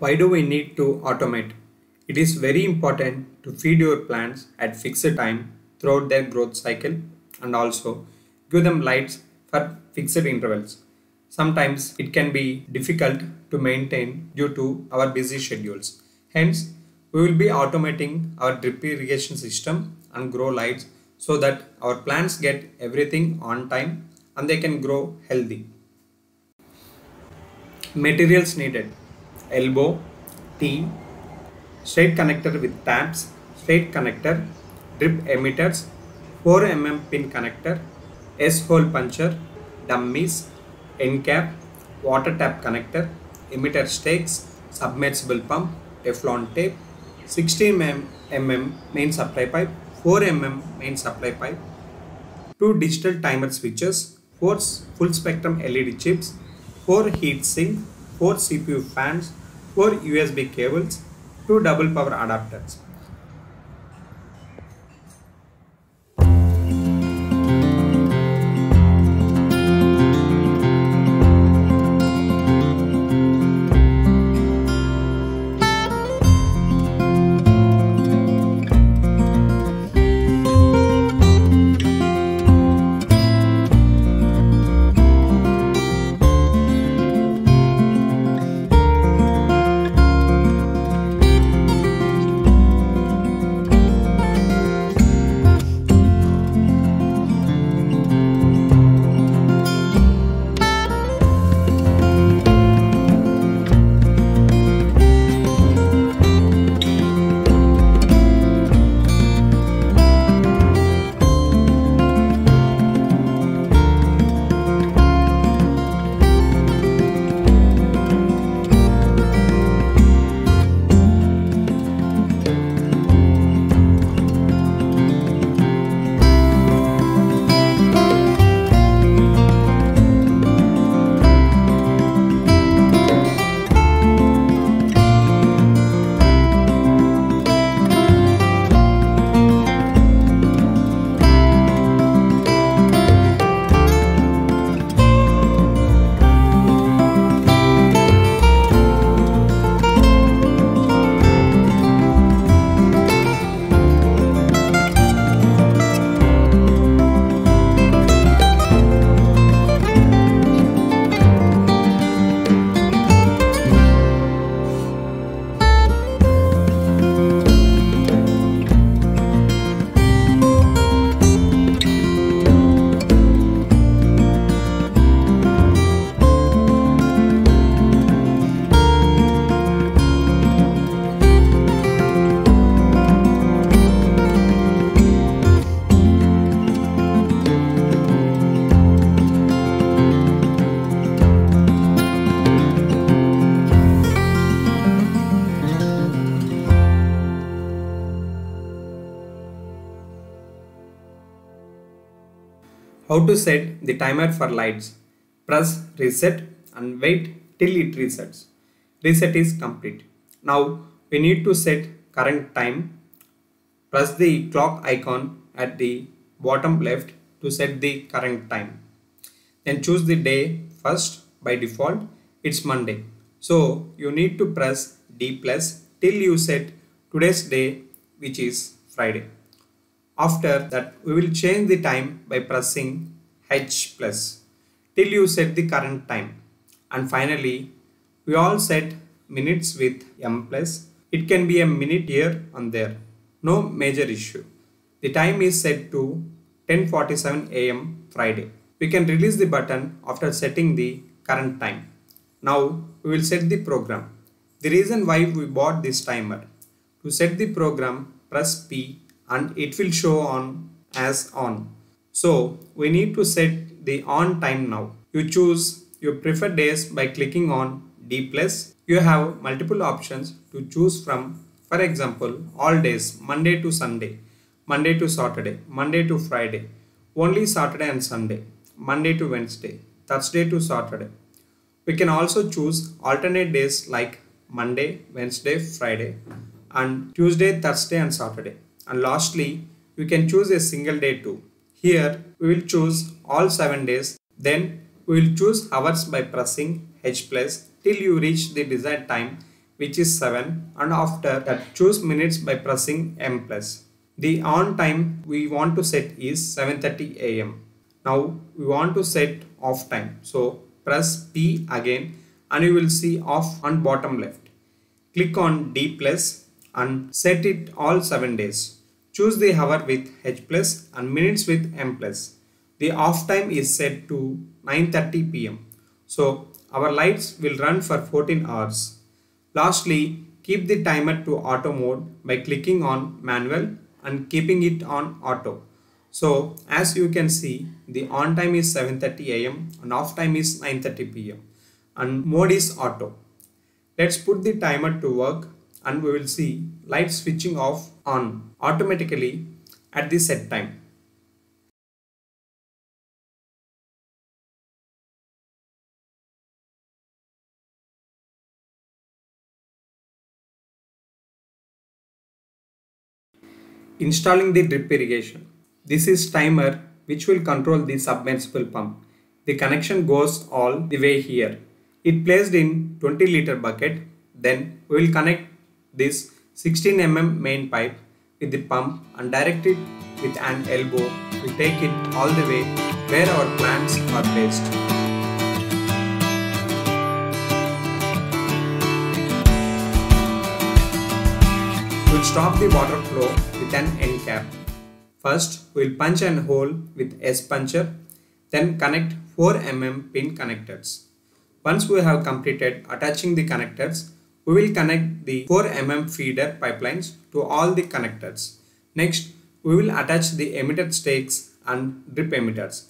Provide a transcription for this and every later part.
Why do we need to automate? It is very important to feed your plants at fixed time throughout their growth cycle and also give them lights for fixed intervals. Sometimes it can be difficult to maintain due to our busy schedules. Hence, we will be automating our drip irrigation system and grow lights so that our plants get everything on time and they can grow healthy. Materials needed elbow, T, straight connector with tabs, straight connector, drip emitters, 4 mm pin connector, S hole puncher, dummies, end cap, water tap connector, emitter stakes, submersible pump, Teflon tape, 16 mm main supply pipe, 4 mm main supply pipe, two digital timer switches, four full spectrum LED chips, four heat sink, four CPU fans, four USB cables, two double power adapters. How to set the timer for lights. Press reset and wait till it resets. Reset is complete. Now we need to set current time. Press the clock icon at the bottom left to set the current time. Then choose the day first by default it's Monday. So you need to press D plus till you set today's day which is Friday. After that we will change the time by pressing H plus till you set the current time. And finally we all set minutes with M plus. It can be a minute here and there. No major issue. The time is set to 10.47 am Friday. We can release the button after setting the current time. Now we will set the program. The reason why we bought this timer. To set the program press P and it will show on as on. So we need to set the on time now. You choose your preferred days by clicking on D plus. You have multiple options to choose from. For example, all days Monday to Sunday, Monday to Saturday, Monday to Friday, only Saturday and Sunday, Monday to Wednesday, Thursday to Saturday. We can also choose alternate days like Monday, Wednesday, Friday and Tuesday, Thursday and Saturday. And lastly, we can choose a single day too. Here we will choose all 7 days. Then we will choose hours by pressing H plus till you reach the desired time which is 7 and after that choose minutes by pressing M plus. The on time we want to set is 7.30 am. Now we want to set off time. So press P again and you will see off on bottom left. Click on D plus and set it all 7 days. Choose the hour with H plus and minutes with M plus. The off time is set to 9.30 pm. So our lights will run for 14 hours. Lastly, keep the timer to auto mode by clicking on manual and keeping it on auto. So as you can see, the on time is 7.30 am and off time is 9.30 pm and mode is auto. Let's put the timer to work and we will see light switching off on automatically at the set time. Installing the drip irrigation. This is timer which will control the submersible pump. The connection goes all the way here. It placed in 20 liter bucket. Then we will connect this 16 mm main pipe with the pump and direct it with an elbow to take it all the way where our plants are placed. We'll stop the water flow with an end cap. First, we'll punch a hole with S puncher, then connect 4 mm pin connectors. Once we have completed attaching the connectors, we will connect the 4 mm feeder pipelines to all the connectors. Next, we will attach the emitter stakes and drip emitters.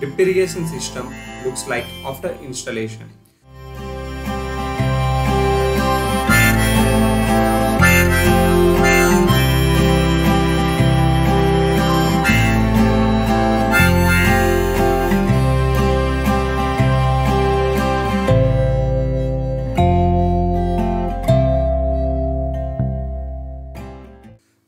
Drip irrigation system looks like after installation.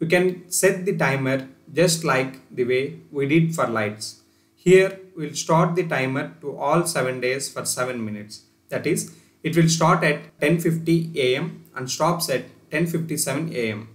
We can set the timer just like the way we did for lights. Here we'll start the timer to all 7 days for 7 minutes. That is, it will start at 10.50 am and stops at 10.57 am.